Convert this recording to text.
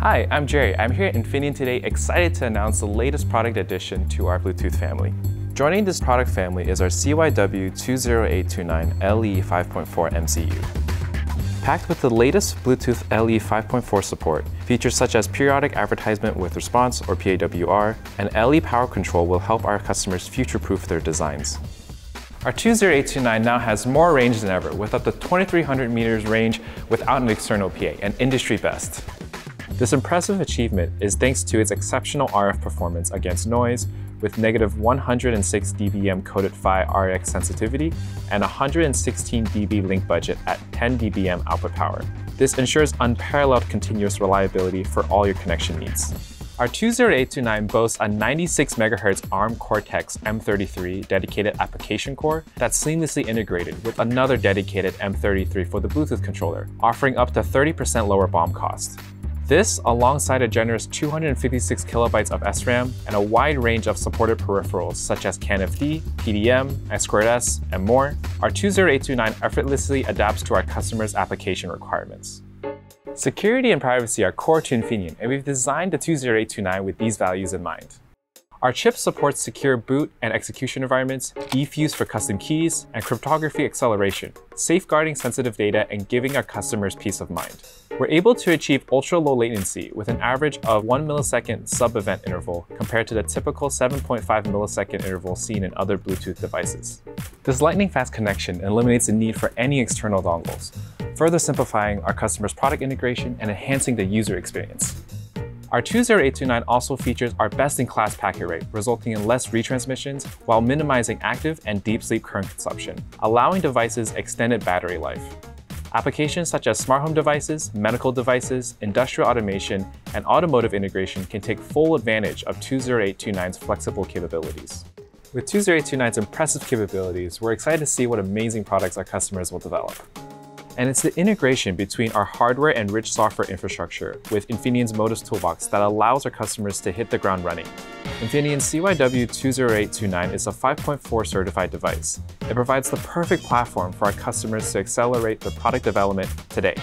Hi, I'm Jerry. I'm here at Infineon today excited to announce the latest product addition to our Bluetooth family. Joining this product family is our CYW20829 LE 5.4 MCU. Packed with the latest Bluetooth LE 5.4 support, features such as periodic advertisement with response or PAWR, and LE power control will help our customers future-proof their designs. Our 20829 now has more range than ever with up to 2300 meters range without an external PA, an industry best. This impressive achievement is thanks to its exceptional RF performance against noise with negative 106 dBm coded PHY RX sensitivity and 116 dB link budget at 10 dBm output power. This ensures unparalleled continuous reliability for all your connection needs. Our 20829 boasts a 96 MHz ARM Cortex M33 dedicated application core that's seamlessly integrated with another dedicated M33 for the Bluetooth controller, offering up to 30% lower BOM cost. This, alongside a generous 256 kilobytes of SRAM and a wide range of supported peripherals such as CAN-FD, PDM, I2S, and more, our 20829 effortlessly adapts to our customers' application requirements. Security and privacy are core to Infineon, and we've designed the 20829 with these values in mind. Our chip supports secure boot and execution environments, eFuse for custom keys, and cryptography acceleration, safeguarding sensitive data and giving our customers peace of mind. We're able to achieve ultra-low latency with an average of 1 millisecond sub-event interval compared to the typical 7.5 millisecond interval seen in other Bluetooth devices. This lightning-fast connection eliminates the need for any external dongles, further simplifying our customers' product integration and enhancing the user experience. Our 20829 also features our best-in-class packet rate, resulting in less retransmissions while minimizing active and deep sleep current consumption, allowing devices extended battery life. Applications such as smart home devices, medical devices, industrial automation, and automotive integration can take full advantage of 20829's flexible capabilities. With 20829's impressive capabilities, we're excited to see what amazing products our customers will develop. And it's the integration between our hardware and rich software infrastructure with Infineon's Modus Toolbox that allows our customers to hit the ground running. Infineon CYW20829 is a 5.4 certified device. It provides the perfect platform for our customers to accelerate their product development today.